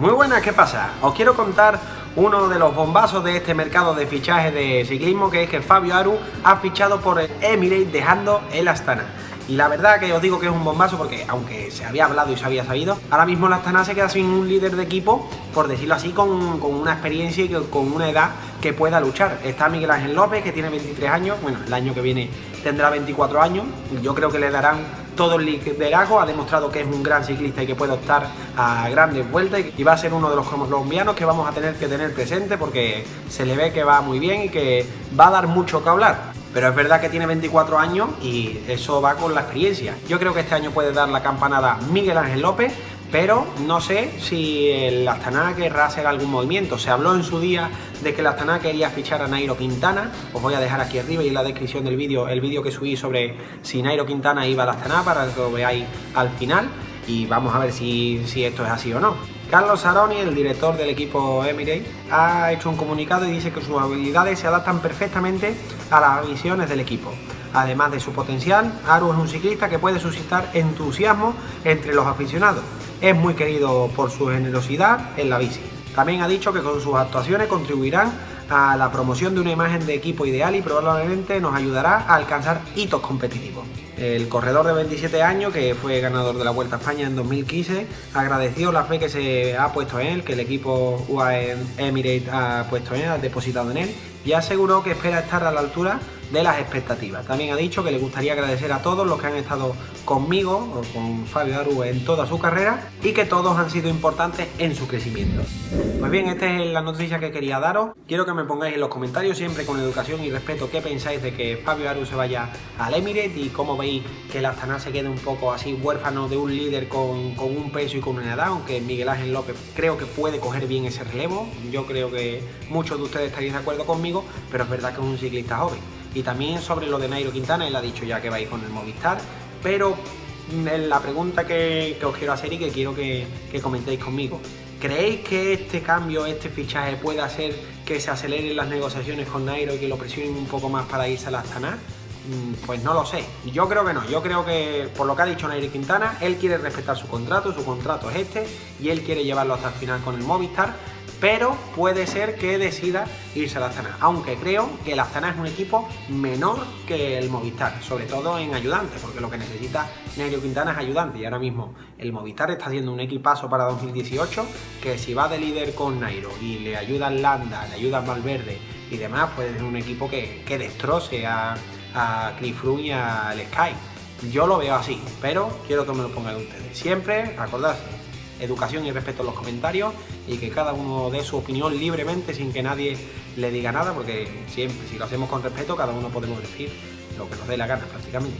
Muy buenas, ¿qué pasa? Os quiero contar uno de los bombazos de este mercado de fichaje de ciclismo, que es que Fabio Aru ha fichado por el Emirates dejando el Astana. Y la verdad que os digo que es un bombazo porque, aunque se había hablado y se había sabido, ahora mismo el Astana se queda sin un líder de equipo, por decirlo así, con, con una experiencia y con una edad que pueda luchar. Está Miguel Ángel López, que tiene 23 años, bueno, el año que viene tendrá 24 años, yo creo que le darán todo el liderazgo, ha demostrado que es un gran ciclista y que puede optar a grandes vueltas y va a ser uno de los colombianos que vamos a tener que tener presente porque se le ve que va muy bien y que va a dar mucho que hablar. Pero es verdad que tiene 24 años y eso va con la experiencia. Yo creo que este año puede dar la campanada Miguel Ángel López, pero no sé si el Astana querrá hacer algún movimiento. Se habló en su día de que el Astana quería fichar a Nairo Quintana. Os voy a dejar aquí arriba y en la descripción del vídeo el vídeo que subí sobre si Nairo Quintana iba al Astana para que lo veáis al final y vamos a ver si, esto es así o no. Carlos Saroni, el director del equipo Emirates, ha hecho un comunicado y dice que sus habilidades se adaptan perfectamente a las visiones del equipo. Además de su potencial, Aru es un ciclista que puede suscitar entusiasmo entre los aficionados es muy querido por su generosidad en la bici. También ha dicho que con sus actuaciones contribuirán a la promoción de una imagen de equipo ideal y probablemente nos ayudará a alcanzar hitos competitivos. El corredor de 27 años, que fue ganador de la Vuelta a España en 2015, agradeció la fe que se ha puesto en él, que el equipo UAE Emirates ha puesto en él, ha depositado en él, y aseguró que espera estar a la altura de las expectativas. También ha dicho que le gustaría agradecer a todos los que han estado conmigo o con Fabio Aru en toda su carrera y que todos han sido importantes en su crecimiento. Pues bien, esta es la noticia que quería daros. Quiero que me pongáis en los comentarios siempre con educación y respeto qué pensáis de que Fabio Aru se vaya al Emirates y cómo veis que el Astana se quede un poco así huérfano de un líder con, con un peso y con una edad, aunque Miguel Ángel López creo que puede coger bien ese relevo. Yo creo que muchos de ustedes estaréis de acuerdo conmigo, pero es verdad que es un ciclista joven. Y también sobre lo de Nairo Quintana, él ha dicho ya que va a ir con el Movistar, pero mm, la pregunta que, os quiero hacer y que quiero que, comentéis conmigo. ¿Creéis que este cambio, este fichaje puede hacer que se aceleren las negociaciones con Nairo y que lo presionen un poco más para irse a la Astana? Mm, pues no lo sé. Yo creo que no. Yo creo que, por lo que ha dicho Nairo Quintana, él quiere respetar su contrato, su contrato es este, y él quiere llevarlo hasta el final con el Movistar pero puede ser que decida irse a la Astana, aunque creo que el Astana es un equipo menor que el Movistar, sobre todo en ayudantes, porque lo que necesita Nairo Quintana es ayudante y ahora mismo el Movistar está haciendo un equipazo para 2018 que si va de líder con Nairo y le ayuda Landa, le ayuda Valverde y demás, puede ser un equipo que, destroce a, a Cliff y al Sky. Yo lo veo así, pero quiero que me lo pongan ustedes. Siempre, acordarse, educación y respeto en los comentarios y que cada uno dé su opinión libremente sin que nadie le diga nada, porque siempre, si lo hacemos con respeto, cada uno podemos decir lo que nos dé la gana prácticamente.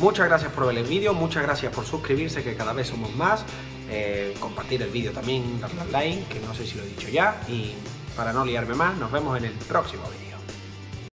Muchas gracias por ver el vídeo, muchas gracias por suscribirse, que cada vez somos más, eh, compartir el vídeo también, darle like, que no sé si lo he dicho ya, y para no liarme más, nos vemos en el próximo vídeo.